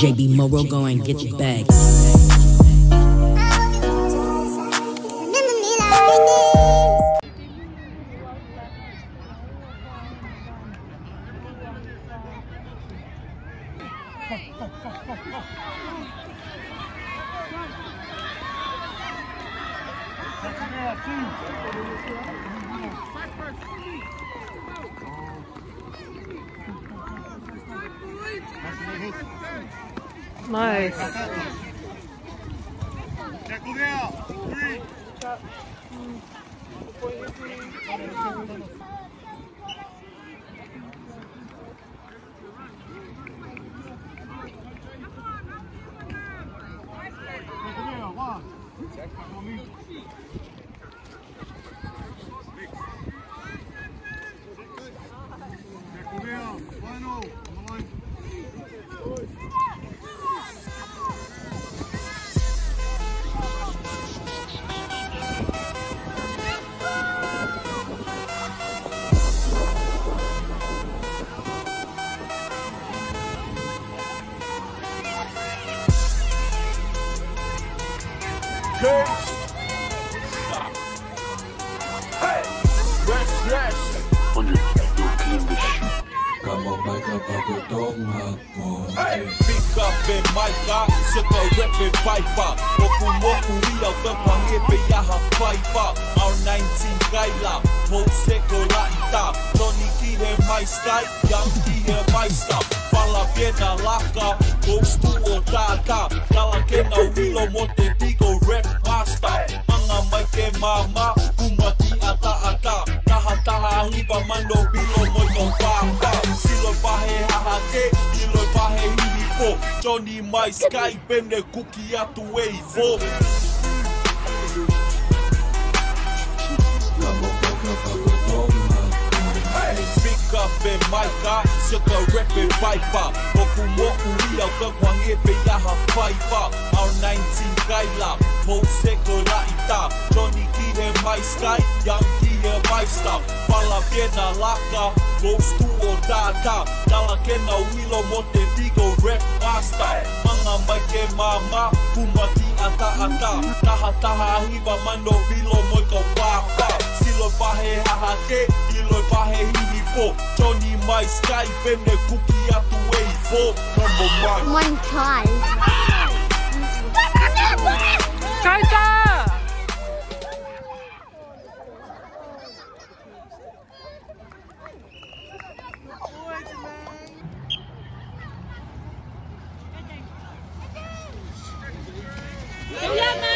JB Moro, go and get your bag. Nice. Tackle down. Three. One. On Kamu baika pagotong ako Pika pe maika, saka repe paipa Moku moku ia ka pange pe yaha paipa Our 19 kaila, mo seko laita Tony ki he mai sky, young ki he mai stop Pala pena laka, ghost tu o tata Kala kena wilo mo Johnny my sky pene kuki atu ei fo Kamu baika pagotong ako Pick up e maika, ah, saka repe paipa Moku moku ia ka kwange pe yaha paipa Our 19 kaila, mo se seko laita Johnny ki he mai sky, young ki he mai stop Pala pena laka, ghost tu o tata Kala kena wilo mo te mama, kumati ata ata. Taha taha hiva mando bilo mo ko papa Silo pahe haha ke, ilo pahe hihi fo Johnny mai sky pene kuki atu ei fo Combo man One try. 不要吗